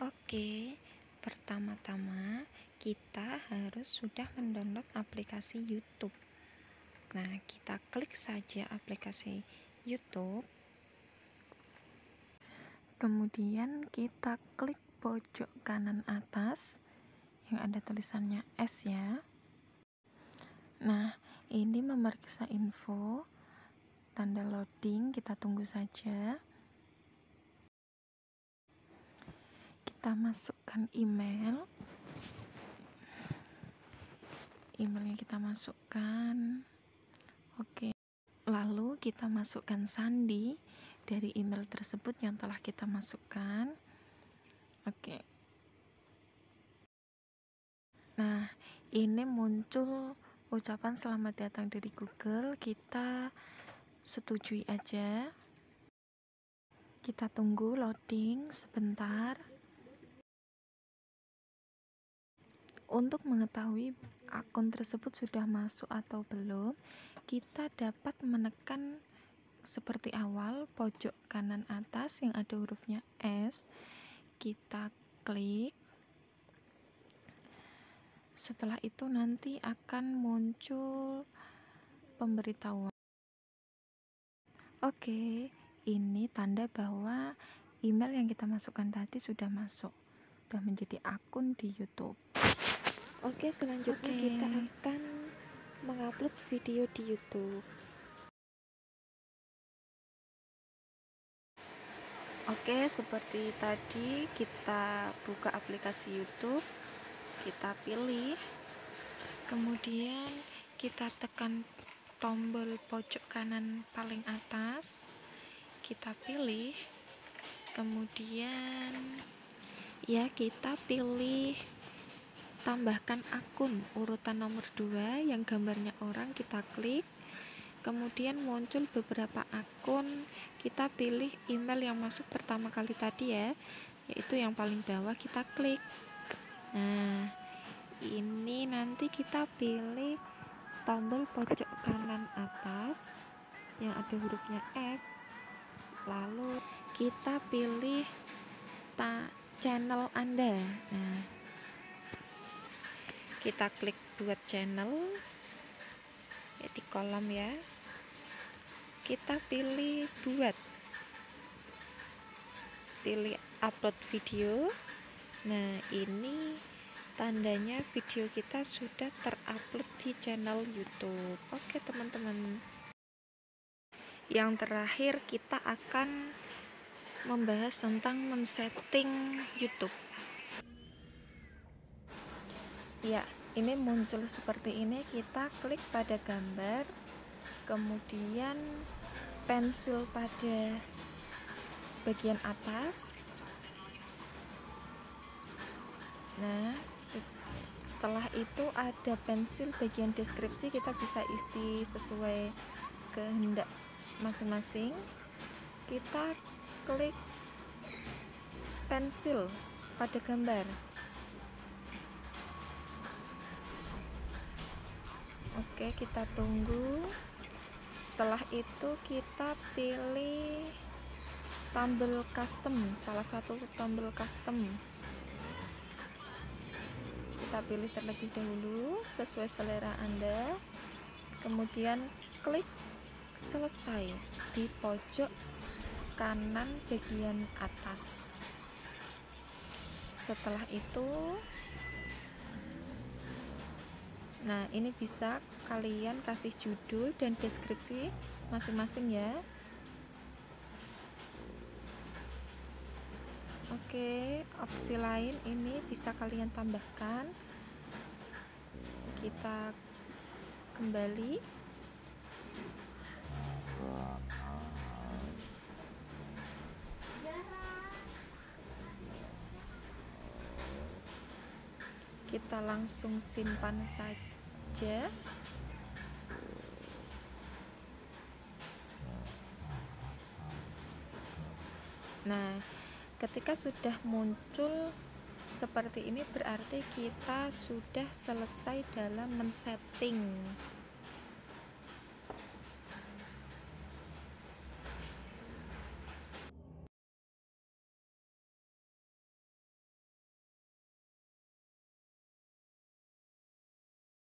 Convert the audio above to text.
Oke, pertama-tama kita harus sudah mendownload aplikasi YouTube. Nah, kita klik saja aplikasi YouTube. Kemudian kita klik pojok kanan atas yang ada tulisannya S ya. Nah, ini memeriksa info tanda loading, kita tunggu saja. Kita masukkan email. Emailnya kita masukkan. Oke. Lalu kita masukkan sandi dari email tersebut yang telah kita masukkan. Oke. Nah, ini muncul ucapan selamat datang dari Google. Kita setujui aja. Kita tunggu loading sebentar. Untuk mengetahui akun tersebut sudah masuk atau belum, kita dapat menekan seperti awal pojok kanan atas yang ada hurufnya S. Kita klik setelah itu nanti akan muncul pemberitahuan. Oke, ini tanda bahwa email yang kita masukkan tadi sudah masuk, sudah menjadi akun di YouTube. Oke, selanjutnya Oke. kita akan mengupload video di YouTube. Oke, seperti tadi kita buka aplikasi YouTube kita pilih kemudian kita tekan tombol pojok kanan paling atas kita pilih kemudian ya kita pilih tambahkan akun urutan nomor 2 yang gambarnya orang kita klik kemudian muncul beberapa akun kita pilih email yang masuk pertama kali tadi ya yaitu yang paling bawah kita klik Nah, ini nanti kita pilih tombol pojok kanan atas yang ada hurufnya S. Lalu kita pilih ta channel Anda. Nah, kita klik buat channel ya di kolom ya. Kita pilih buat pilih upload video Nah, ini tandanya video kita sudah terupload di channel YouTube. Oke, teman-teman. Yang terakhir kita akan membahas tentang men-setting YouTube. Ya, ini muncul seperti ini. Kita klik pada gambar, kemudian pensil pada bagian atas. Nah setelah itu ada pensil bagian deskripsi. Kita bisa isi sesuai kehendak masing-masing. Kita klik pensil pada gambar oke kita tunggu. Setelah itu kita pilih tombol custom salah satu tombol custom. Kita pilih terlebih dahulu sesuai selera Anda. Kemudian klik selesai di pojok kanan bagian atas. Setelah itu nah ini bisa kalian kasih judul dan deskripsi masing-masing ya Oke, opsi lain ini bisa kalian tambahkan. Kita kembali. Kita langsung simpan saja. Nah, ketika sudah muncul seperti ini berarti kita sudah selesai dalam men-setting